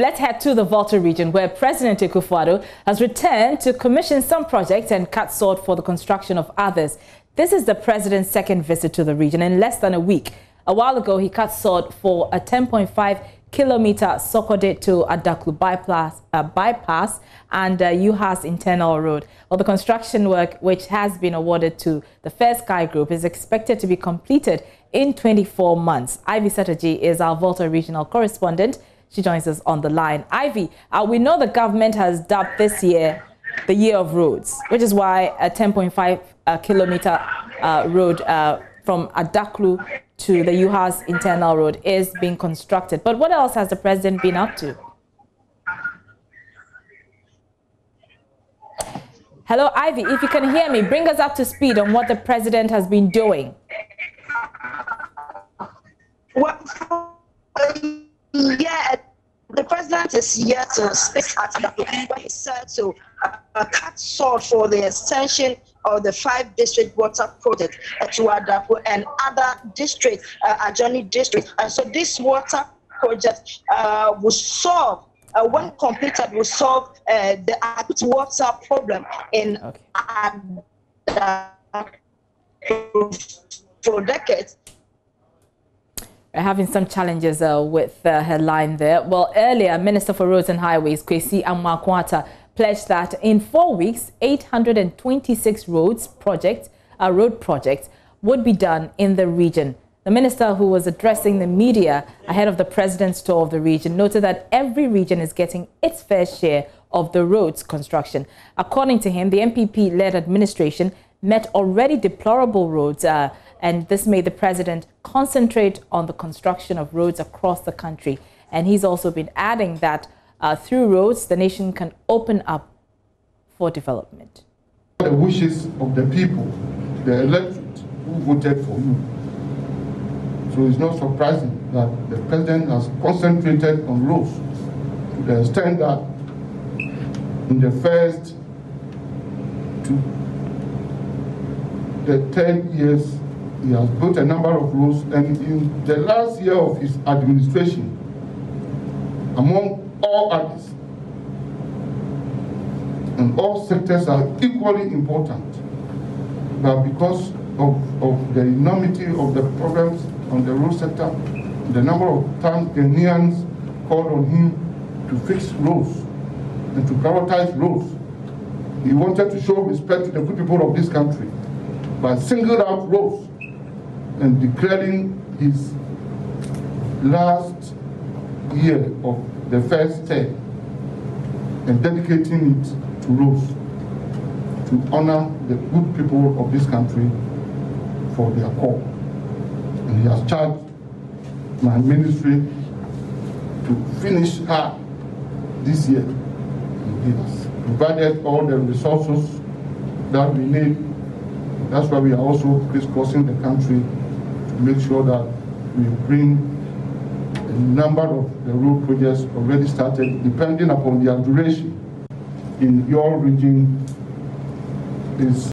Let's head to the Volta region where President Akufo-Addo has returned to commission some projects and cut sod for the construction of others. This is the president's second visit to the region in less than a week. A while ago, he cut sod for a 10.5 kilometer Sokode to Adaklu bypass, uh, bypass and uh, UHAS internal road. Well, the construction work, which has been awarded to the First Sky Group, is expected to be completed in 24 months. Ivy Setordji is our Volta regional correspondent. She joins us on the line. Ivy, uh, we know the government has dubbed this year the year of roads, which is why a 10.5 uh, kilometer uh, road uh, from Adaklu to the UHAS internal road is being constructed. But what else has the president been up to? Hello, Ivy. If you can hear me, bring us up to speed on what the president has been doing. President is here to speak at the where he said to uh, cut short for the extension of the five district water project at Wadapo and other districts, uh, adjoining districts. And so this water project uh, will solve uh, when completed, will solve uh, the acute water problem in okay. for decades having some challenges uh, with uh, her line there. Well, earlier, Minister for Roads and Highways, Kwesi Amoako-Attah, pledged that in four weeks, 826 roads projects, uh, road projects would be done in the region. The minister who was addressing the media ahead of the president's tour of the region noted that every region is getting its fair share of the roads construction. According to him, the NPP-led administration met already deplorable roads uh, and this made the president concentrate on the construction of roads across the country. And he's also been adding that uh, through roads, the nation can open up for development. The wishes of the people, the electorate who voted for you. So it's not surprising that the president has concentrated on roads to the extent that in the first two, the 10 years he has built a number of roads, and in the last year of his administration, among all others, and all sectors are equally important, but because of, of the enormity of the problems on the road sector, the number of times Ghanaians called on him to fix roads and to prioritize roads. He wanted to show respect to the good people of this country by singled out roads and declaring his last year of the first term and dedicating it to roads to honor the good people of this country for their call. And he has charged my ministry to finish her this year. And he has provided all the resources that we need. That's why we are also crisscrossing the country make sure that we bring a number of the road projects already started, depending upon their duration. In your region is